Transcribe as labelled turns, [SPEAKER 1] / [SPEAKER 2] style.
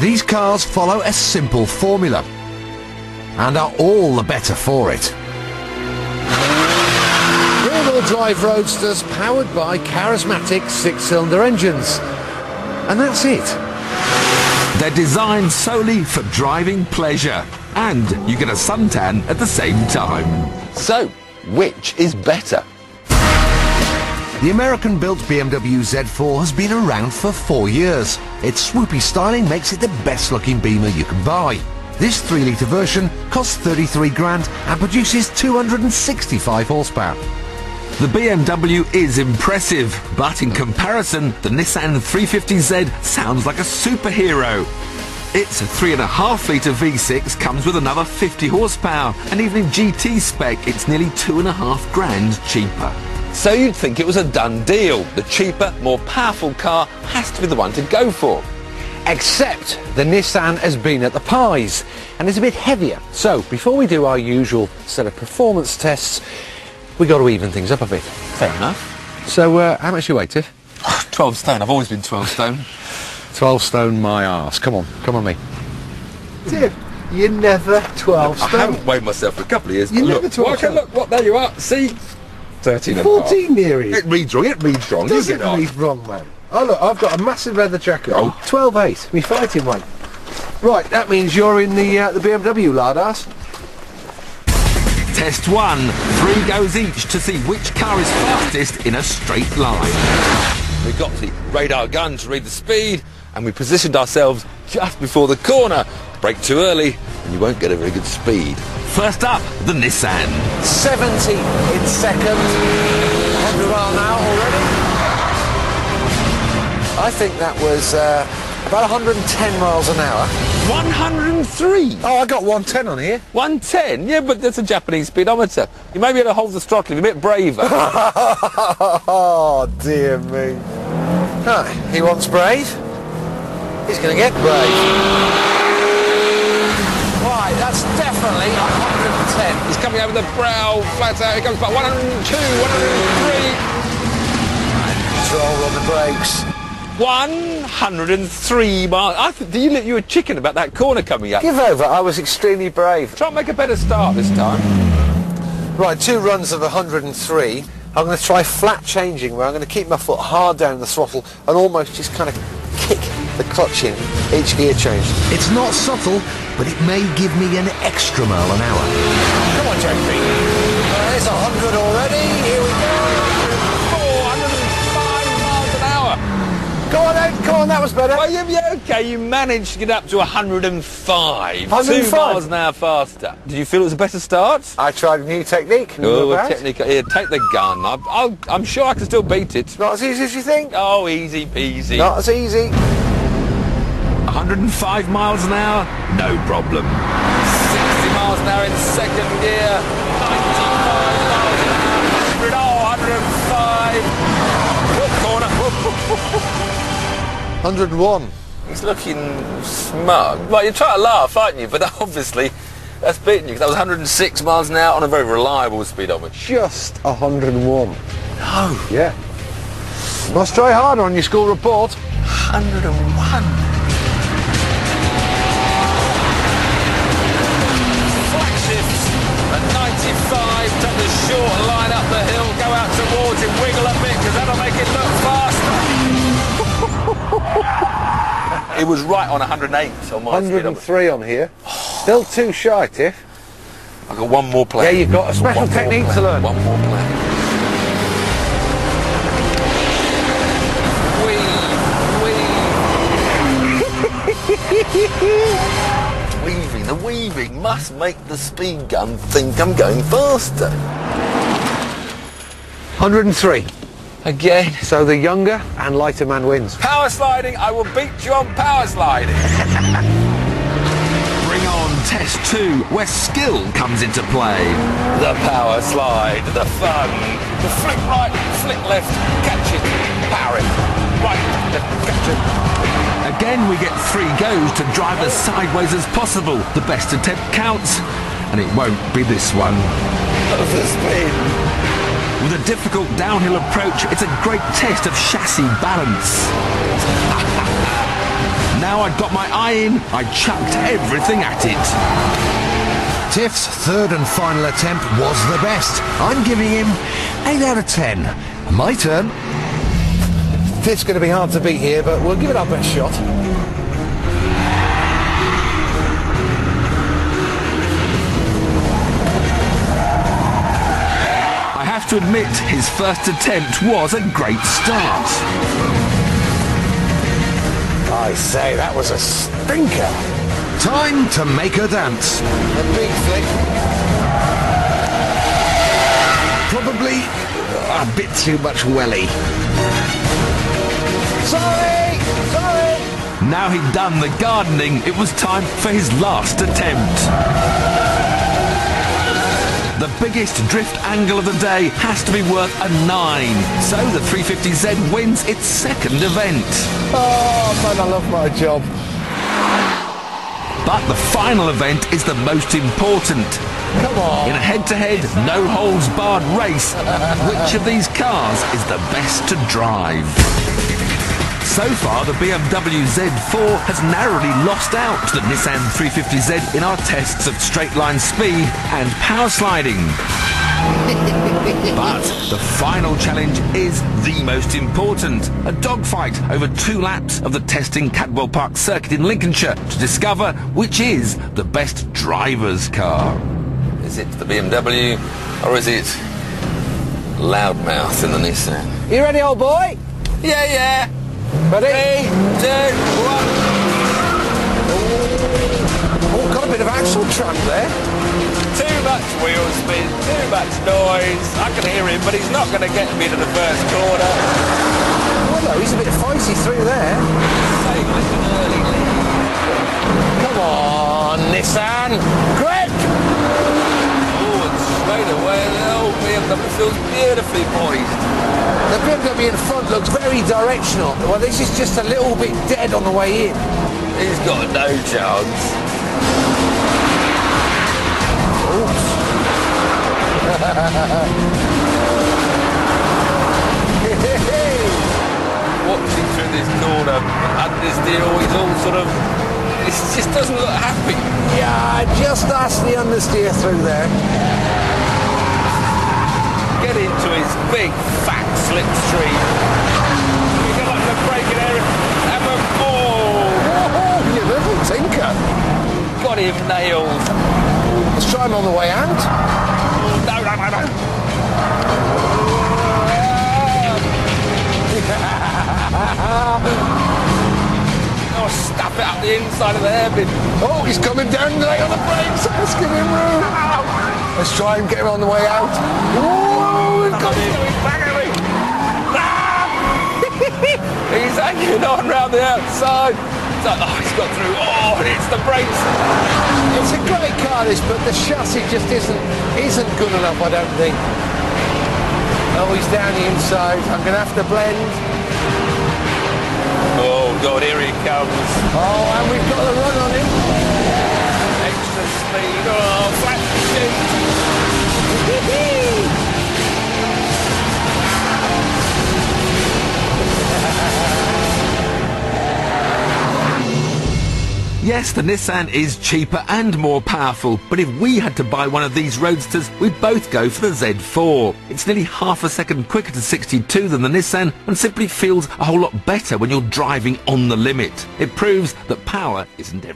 [SPEAKER 1] These cars follow a simple formula and are all the better for it. Rear-wheel drive roadsters powered by charismatic six-cylinder engines. And that's it.
[SPEAKER 2] They're designed solely for driving pleasure. And you get a suntan at the same time.
[SPEAKER 3] So, which is better?
[SPEAKER 1] The American-built BMW Z4 has been around for four years. Its swoopy styling makes it the best-looking Beamer you can buy. This 3-litre version costs 33 grand and produces 265 horsepower.
[SPEAKER 2] The BMW is impressive, but in comparison, the Nissan 350Z sounds like a superhero. Its 3.5 litre V6 comes with another 50 horsepower, and even in GT spec, it's nearly 2.5 grand cheaper.
[SPEAKER 3] So you'd think it was a done deal. The cheaper, more powerful car has to be the one to go for.
[SPEAKER 1] Except the Nissan has been at the pies and is a bit heavier. So before we do our usual set of performance tests, we've got to even things up a bit.
[SPEAKER 3] Fair enough.
[SPEAKER 1] So uh, how much you weigh, Tiff?
[SPEAKER 3] 12 stone. I've always been 12 stone.
[SPEAKER 1] 12 stone my arse. Come on, come on me.
[SPEAKER 4] Tiff, you're never 12 stone.
[SPEAKER 3] I haven't weighed myself for a couple of years.
[SPEAKER 4] You
[SPEAKER 3] but
[SPEAKER 4] never
[SPEAKER 3] look,
[SPEAKER 4] 12
[SPEAKER 3] well, okay,
[SPEAKER 4] stone.
[SPEAKER 3] look, what, there you are. See? 13 and
[SPEAKER 4] 14 near is.
[SPEAKER 3] It reads wrong, it reads wrong. You
[SPEAKER 4] Doesn't
[SPEAKER 3] get
[SPEAKER 4] read wrong, man. Oh look, I've got a massive leather jacket on.
[SPEAKER 3] Oh.
[SPEAKER 4] 12.8, me fighting weight. Right, that means you're in the uh, the BMW, lardass.
[SPEAKER 2] Test one. Three goes each to see which car is fastest in a straight line.
[SPEAKER 3] We got the radar gun to read the speed, and we positioned ourselves just before the corner. Brake too early, and you won't get a very good speed.
[SPEAKER 2] First up, the Nissan.
[SPEAKER 1] 70 in second. 100 mile an hour already. I think that was uh, about 110 miles an hour.
[SPEAKER 3] 103!
[SPEAKER 4] Oh, I got 110 on here.
[SPEAKER 3] 110? Yeah, but that's a Japanese speedometer. You may be able to hold the throttle if you're a bit braver.
[SPEAKER 4] oh dear me.
[SPEAKER 1] Right, he wants brave. He's going to get brave. Right, that's definitely 110.
[SPEAKER 3] He's coming over the brow, flat out. He comes back 102, 103.
[SPEAKER 1] Control on the brakes.
[SPEAKER 3] 103 miles. I th- do you look you were chicken about that corner coming up?
[SPEAKER 1] Give over, I was extremely brave.
[SPEAKER 3] Try and make a better start this time.
[SPEAKER 1] Right, two runs of 103. I'm going to try flat changing where I'm going to keep my foot hard down the throttle and almost just kind of kick the clutch in each gear change. It's not subtle, but it may give me an extra mile an hour. Come on, JP. Uh, it's 100 already. Here we go.
[SPEAKER 3] 405 miles an hour.
[SPEAKER 1] Go on, Ed. Come on, that was better.
[SPEAKER 3] Well, you, yeah, okay, you managed to get up to 105.
[SPEAKER 1] 105?
[SPEAKER 3] Two miles an hour faster. Did you feel it was a better start?
[SPEAKER 1] I tried a new technique.
[SPEAKER 3] Oh, a technique. Here, take the gun. I, I'll, I'm sure I can still beat it.
[SPEAKER 1] Not as easy as you think.
[SPEAKER 3] Oh, easy peasy.
[SPEAKER 1] Not as easy.
[SPEAKER 2] 105 miles an hour, no problem.
[SPEAKER 3] 60 miles an hour in second gear. 95 miles an hour. 100, oh, 105. Whoop, corner.
[SPEAKER 1] 101.
[SPEAKER 3] He's looking smug. Well, you try to laugh, aren't you? But obviously, that's beating you, because That was 106 miles an hour on a very reliable speedometer.
[SPEAKER 4] Just 101.
[SPEAKER 3] No.
[SPEAKER 4] Yeah. Must try harder on your school report.
[SPEAKER 3] 101. Short line up the hill, go out towards him, wiggle a bit, because that'll make it look faster. it was right on 108 on my speedometer.
[SPEAKER 4] 103 on here. Still too shy, Tiff.
[SPEAKER 3] I've got one more play.
[SPEAKER 1] Yeah, you've got a special
[SPEAKER 3] One
[SPEAKER 1] technique to learn.
[SPEAKER 3] One more plan. Weaving, must make the speed gun think I'm going faster.
[SPEAKER 1] 103.
[SPEAKER 3] Again.
[SPEAKER 1] So the younger and lighter man wins.
[SPEAKER 3] Power sliding, I will beat you on power sliding.
[SPEAKER 2] Bring on test two, where skill comes into play.
[SPEAKER 3] The power slide, the fun. The flick right, flick left, catch it, power it. Right, left, catch it.
[SPEAKER 2] Again, we get three goes to drive as sideways as possible. The best attempt counts, and it won't be this one.
[SPEAKER 3] Over spin.
[SPEAKER 2] With a difficult downhill approach, it's a great test of chassis balance.
[SPEAKER 3] Now I'd got my eye in, I chucked everything at it.
[SPEAKER 5] Tiff's third and final attempt was the best. I'm giving him 8 out of 10. My turn.
[SPEAKER 1] Tiff's going to be hard to beat here, but we'll give it our best shot.
[SPEAKER 3] I have to admit, his first attempt was a great start.
[SPEAKER 1] I say, that was a stinker.
[SPEAKER 5] Time to make her dance.
[SPEAKER 1] A big flick.
[SPEAKER 5] Probably a bit too much welly.
[SPEAKER 1] Sorry! Sorry!
[SPEAKER 3] Now he'd done the gardening, it was time for his last attempt. The biggest drift angle of the day has to be worth a 9. So the 350Z wins its second event.
[SPEAKER 1] Oh, man, I love my job.
[SPEAKER 3] But the final event is the most important.
[SPEAKER 1] Come on.
[SPEAKER 3] In a head-to-head, no-holds-barred race, which of these cars is the best to drive? So far, the BMW Z4 has narrowly lost out to the Nissan 350Z in our tests of straight-line speed and power sliding. but the final challenge is the most important. A dogfight over two laps of the testing Cadwell Park circuit in Lincolnshire to discover which is the best driver's car.
[SPEAKER 6] Is it the BMW or is it loudmouth in the Nissan?
[SPEAKER 1] You ready, old boy?
[SPEAKER 6] Yeah, yeah.
[SPEAKER 1] Ready?
[SPEAKER 6] Three, two, one.
[SPEAKER 1] Oh, got a bit of axle tramp there.
[SPEAKER 6] Too much wheel spin, too much noise. I can hear him, but he's not going to get me to the first corner.
[SPEAKER 1] Well, no, he's a bit feisty through there.
[SPEAKER 6] Take like an early lead.
[SPEAKER 1] Come on, Nissan. Grip!
[SPEAKER 6] Oh, and straight away, the old BMW feels beautifully poised.
[SPEAKER 1] The BMW in front looks very directional. Well, this is just a little bit dead on the way in.
[SPEAKER 6] He's got no chance. Watching through this corner, understeer always all sort of. It just doesn't look happy.
[SPEAKER 1] Yeah, just ask the understeer through there.
[SPEAKER 6] Get into his big fat slipstream. You get like the break in air and a ball.
[SPEAKER 1] Oh, you little tinker.
[SPEAKER 6] Got him nailed.
[SPEAKER 1] Let's try him on the way out.
[SPEAKER 6] No, no, no, no. Oh, stuff it up the inside of the hairpin.
[SPEAKER 1] Oh, he's coming down late on the brakes. Let's give him room. Let's try and get him on the way out. Whoa,
[SPEAKER 6] hanging on round the outside. It's like, oh, he's got through. Oh, and it's the brakes.
[SPEAKER 1] It's a great car, this, but the chassis just isn't isn't good enough, I don't think. Oh, he's down the inside. I'm going to have to blend.
[SPEAKER 6] Oh, God, here he comes.
[SPEAKER 1] Oh,
[SPEAKER 3] Yes, the Nissan is cheaper and more powerful, but if we had to buy one of these roadsters, we'd both go for the Z4. It's nearly half a second quicker to 62 than the Nissan and simply feels a whole lot better when you're driving on the limit. It proves that power isn't everything.